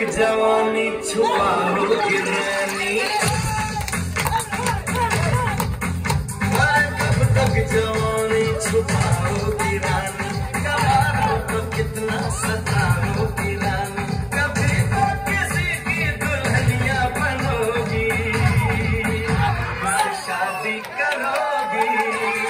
तक जवानी छुपाओ रानी कब तक जवानी छुपाओ रानी? कबारों को कितना सताओ रानी? कभी तो किसी की दुल्हनिया बनोगी। शादी करोगी।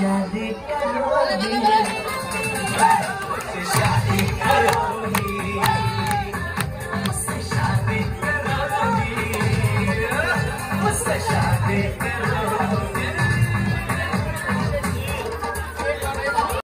Shall it